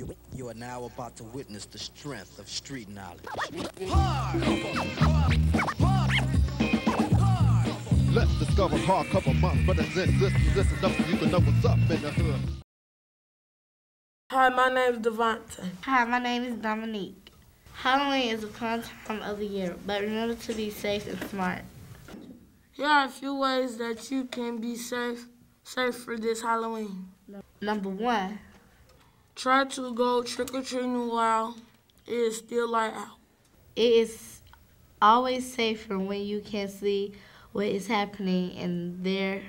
You, you are now about to witness the strength of street knowledge. Let's discover hardcover month, but it's this, this, this enough so you can know what's up in the hood. Hi, my name is Devontae. Hi, my name is Dominique. Halloween is a fun time of the year, but remember to be safe and smart. Here are a few ways that you can be safe, safe for this Halloween. Number one, Try to go trick or treating while it is still light out. it is always safer when you can see what is happening and there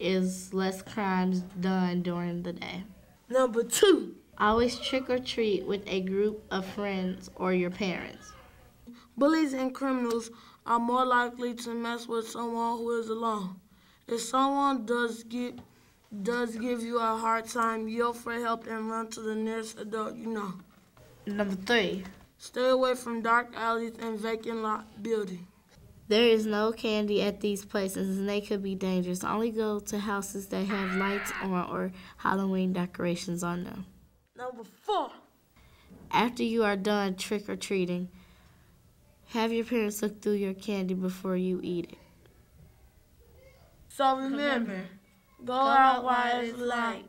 is less crimes done during the day. Number two, Always trick or treat with a group of friends or your parents. bullies and criminals are more likely to mess with someone who is alone. If someone does get does give you a hard time, yell for help and run to the nearest adult you know. Number three, Stay away from dark alleys and vacant lot buildings. there is no candy at these places and they could be dangerous. Only go to houses that have lights on or Halloween decorations on them. Number four, After you are done trick or treating, have your parents look through your candy before you eat it. So remember, go out while it's light.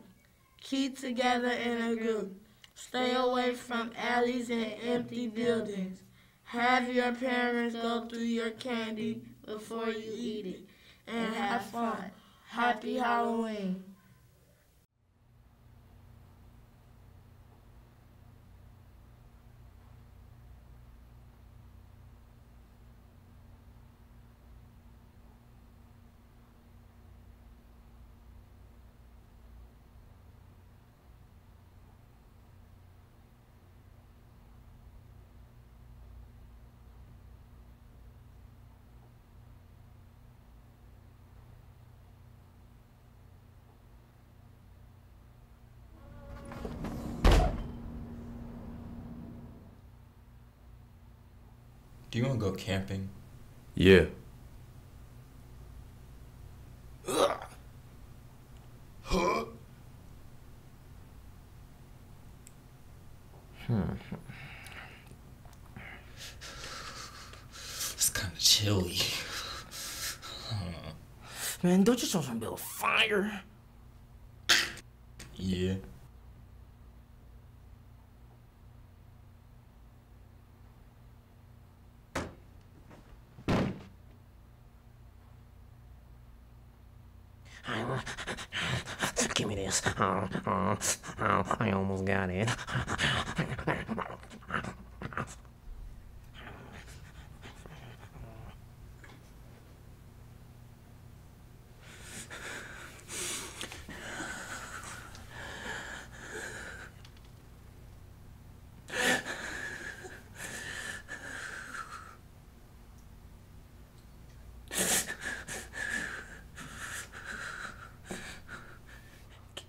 Keep together in a group. Stay away from alleys and empty buildings. Have your parents go through your candy before you eat it. And have fun. Happy Halloween. Do you want to go camping? Yeah. It's kind of chilly. Man, don't you just want to build a fire? Yeah. Give me this. Oh, oh, oh, I almost got it.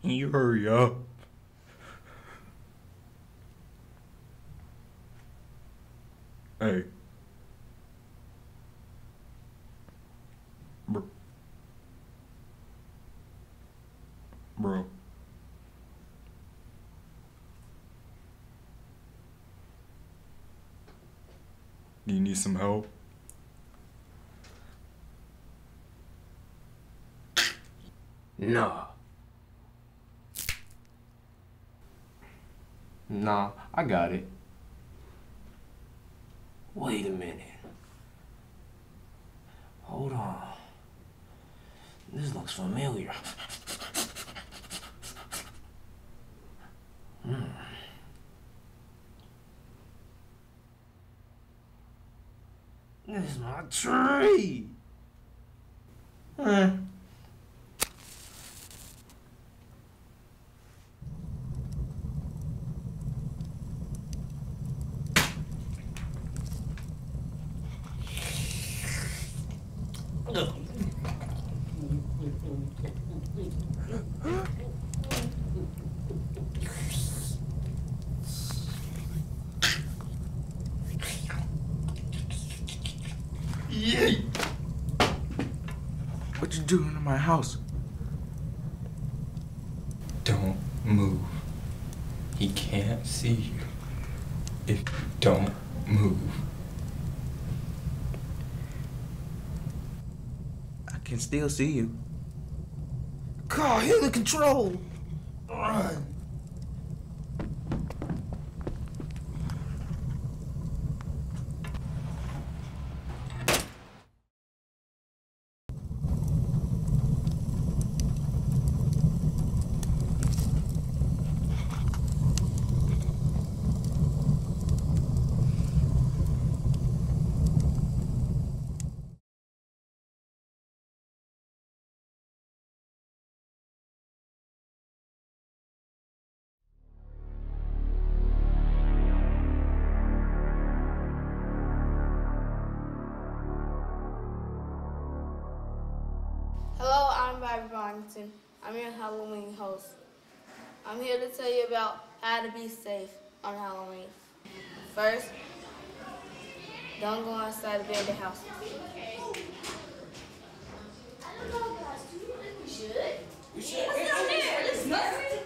Can you hurry up? Hey. Bro. Bro. Do you need some help? Nah. Nah, I got it. Wait a minute. Hold on. This looks familiar. Hmm. This is my tree. Huh. What you doing in my house? Don't move. He can't see you if you don't move. I can still see you. Call Healing Control! Run! Hello, I'm Bobby Barrington. I'm your Halloween host. I'm here to tell you about how to be safe on Halloween. First, don't go outside abandoned houses. It's not, know guys, do you think we should? We should.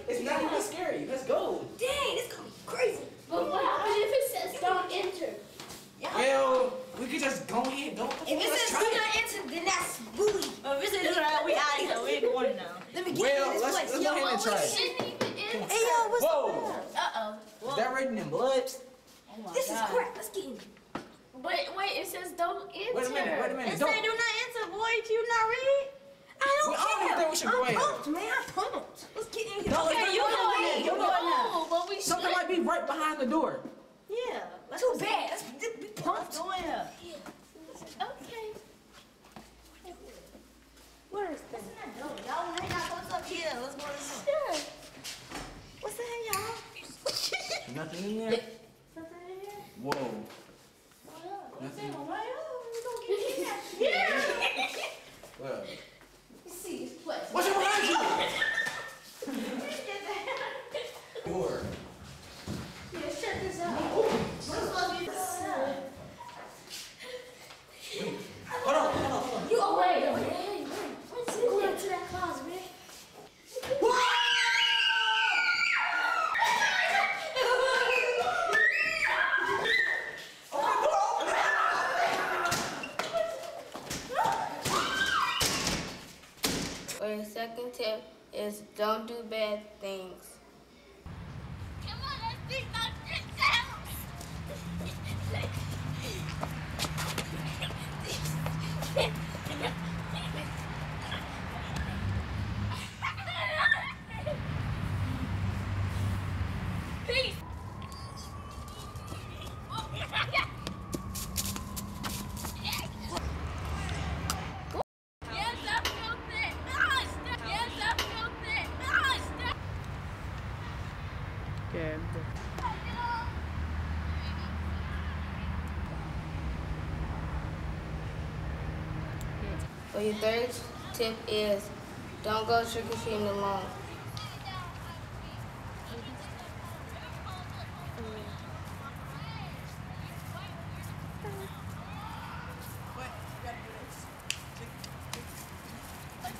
it's not even scary. Let's go. Dang, it's gonna be crazy. But what happens if it says don't enter? Well, we could just go ahead. Don't. If it let's says try do it. not enter, then that's bully. If it says we out of here, we ain't going now. Let me get Well, in this let's- place. let's go ahead and try it. Hey, yo, what's Whoa! Uh-oh. Is that written in blood? Oh this is crap. Let's get in. But wait, it says don't enter. Wait a minute, wait a minute. It Don't- say do not enter, boy. Can you not read? I don't Well, I don't care. think we should go I'm pumped, man. I'm pumped. Let's get in here. Okay, you go ahead. You go on. ahead. But we Something should. might be right behind the door. Yeah. Let's Too bad. Let's be pumped. go in. Okay. Where is that? Y'all hang out. What's up here? Let's go this Yeah. What's that, y'all? Nothing in there. Something in here? Whoa. Nothing. Well. see this place. What's behind you? Door. Yeah, check this out. Hold on, hold on, hold on. You oh, wait, wait, wait, wait. Go into that closet, man. For the second tip is don't do bad things. Come on, let's. Peace. Yes, I felt it. Ah, stop. Yes, I felt it. Ah, stop. For your third tip is don't go trick or treating alone.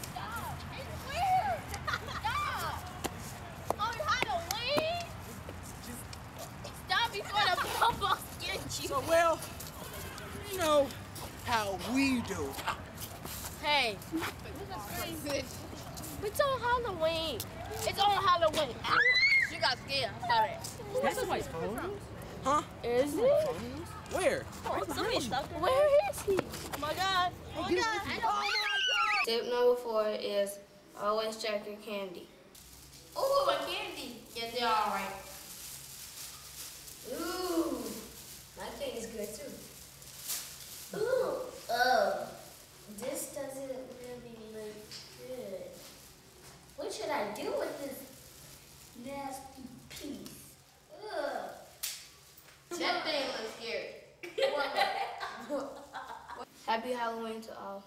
Stop. It's weird. Stop. On Halloween. Stop before the pop get you. So, well, you know how we do. Hey, it's on Halloween. It's on Halloween. Ow. She got scared. I saw that. That's somebody's phone. Huh? Is it? Where? Where is he? Oh my God. Oh my God. Tip number four is always check your candy. Oh, my candy. Yes, they're all right. Ooh, my thing is good too. Ooh, oh, this doesn't really look good. What should I do with this nasty piece? Ugh. That thing looks scary. Happy Halloween to all.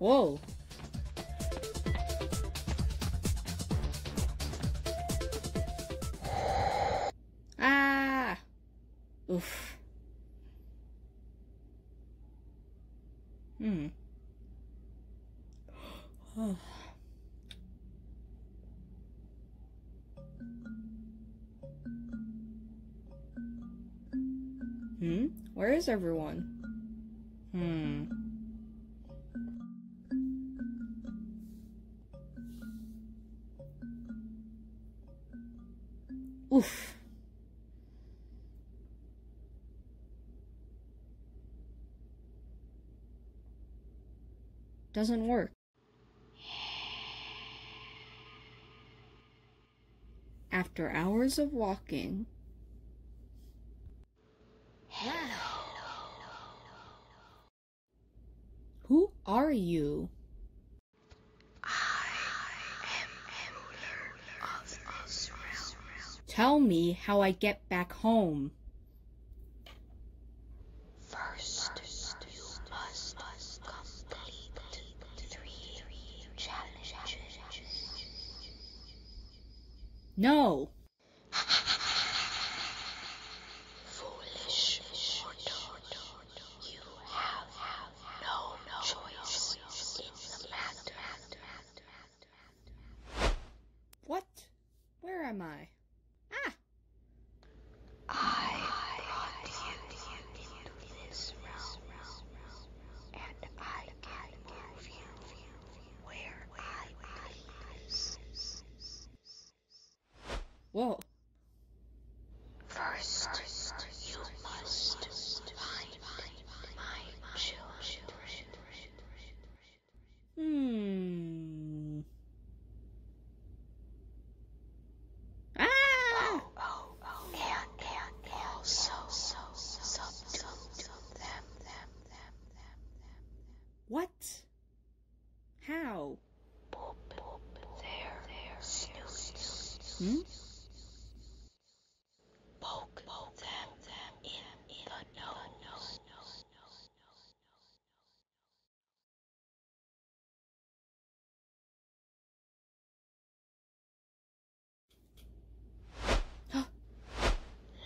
Whoa. Is everyone? Hmm. Oof. Doesn't work. After hours of walking, Who are you? Tell me how I get back home. First, you must complete three challenges. No. Foolish mortal, you have no choice in the matter. What? Where am I? I brought you into this realm, and I can move you where I please. Whoa. First, you must find my children. Hmm. Ah! Oh, and, and also subdue them. What? How? Their snoots. Hmm? Poke them in the nose.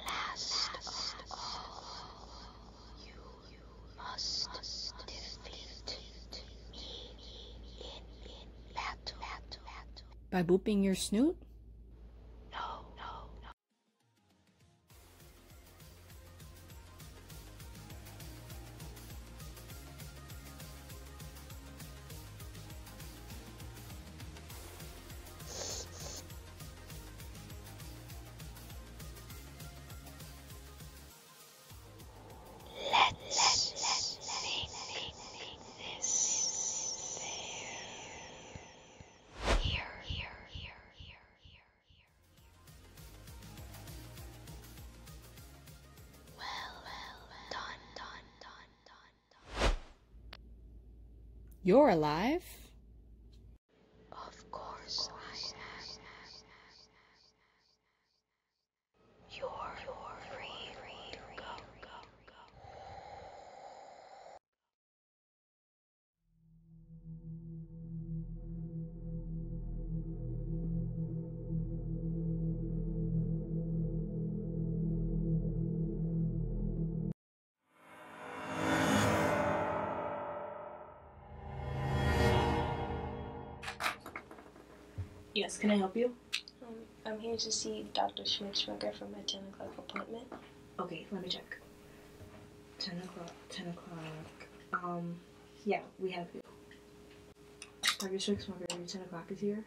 Last of all, you must defeat me in, in battle. By booping your snoot? You're alive? Yes, can I help you? Um, I'm here to see Dr. Schmidt-Schmecker for my 10 o'clock appointment. Okay, let me check. 10 o'clock, 10 o'clock. Um, yeah, we have you. Dr. Your 10 o'clock is here?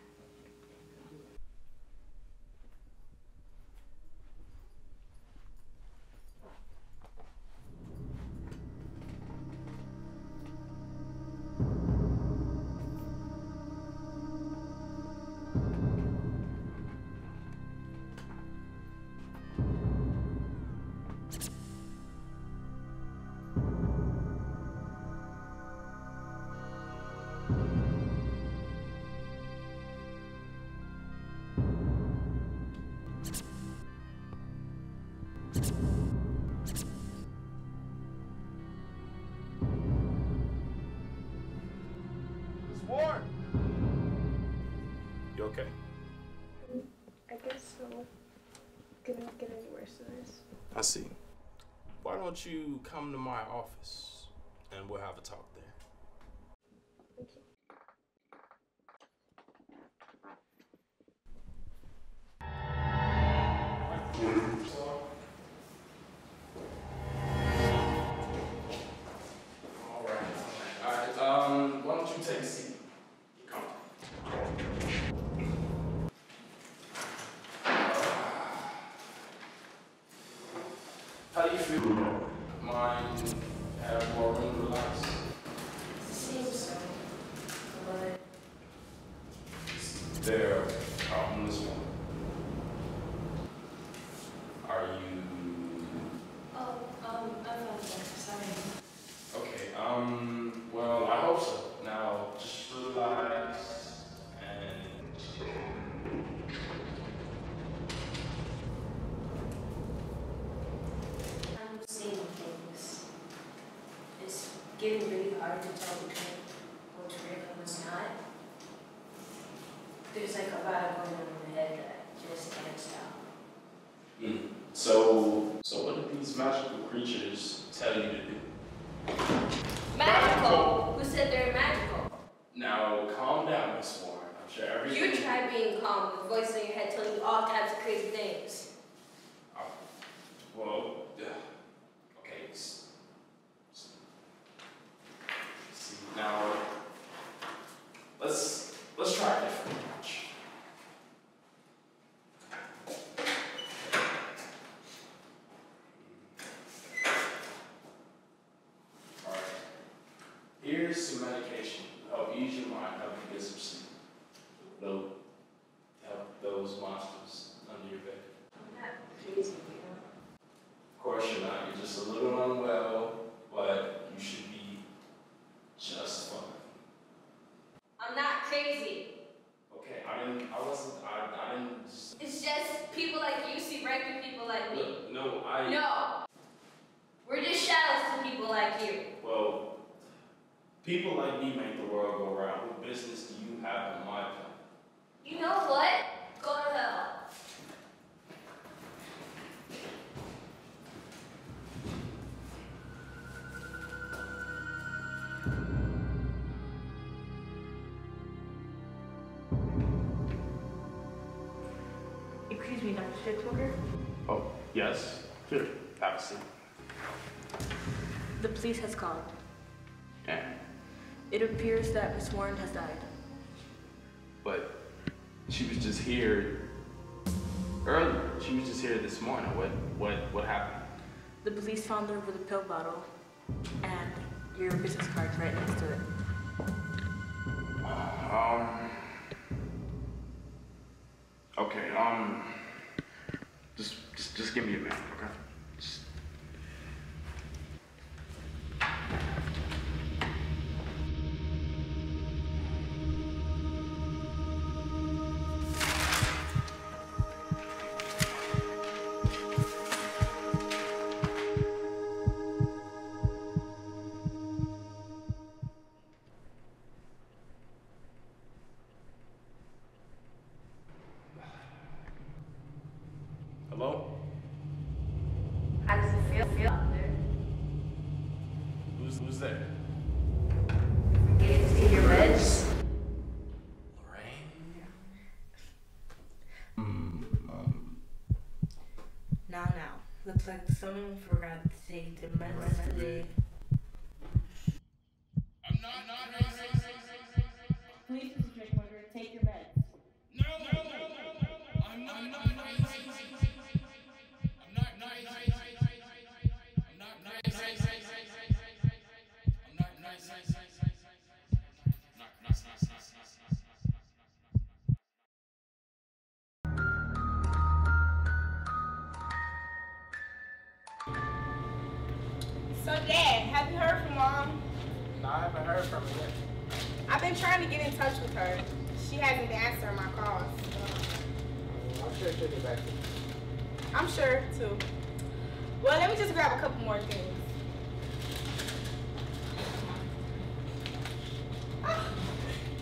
Get any worse than this. I see. Why don't you come to my office and we'll have a talk hard to tell between what's real and what's not. There's like a lot going on in my head that just can't stop. Mm. So, so what did these magical creatures tell you to do? Magical? Who said they're magical? Now, calm down, Miss Warren. I'm sure everything. You try being calm with a voice in your head telling you all types of crazy things. Well, yeah. okay. s- s- See, now, let's let's try a different approach. All right. Here's some medication help ease your mind, help. Excuse me, Dr. Schwitzberger? Oh, yes. Here, have a seat. The police has called. And, It appears that Miss Warren has died. but she was just here earlier. She was just here this morning. What? What? What happened? The police found her with a pill bottle and your business card right next to it. Um. Okay. Um. Just, give me a minute, okay? Like someone forgot to take the meds Have you heard from Mom? No, I haven't heard from her yet. I've been trying to get in touch with her. She hasn't been answering my calls. I'm sure she'll get back to you. I'm sure, too. Well, let me just grab a couple more things.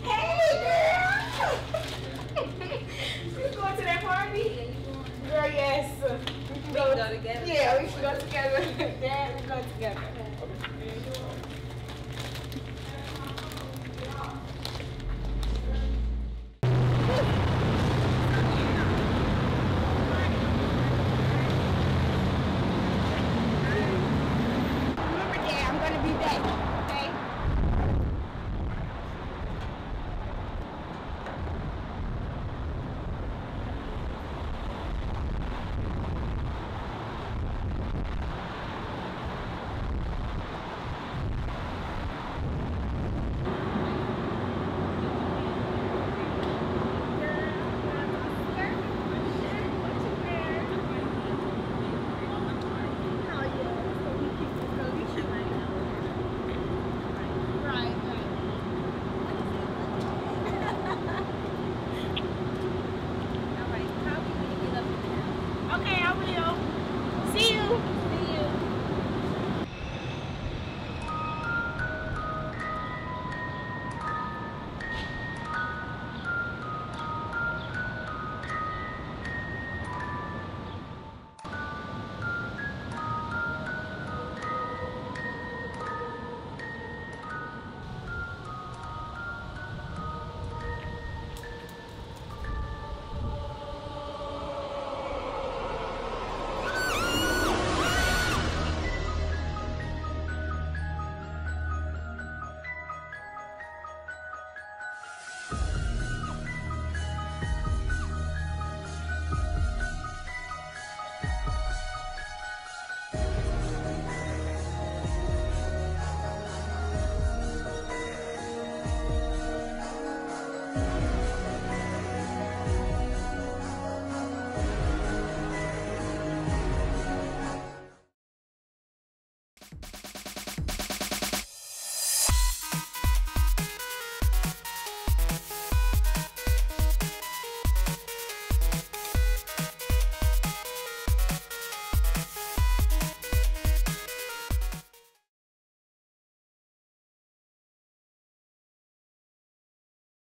Hey, girl! you going to that party? Girl, yes. We can go, together. Yeah, we can go together. Dad, we go together. Remember, Dad, I'm gonna be back. Okay. Okay, I will. See you.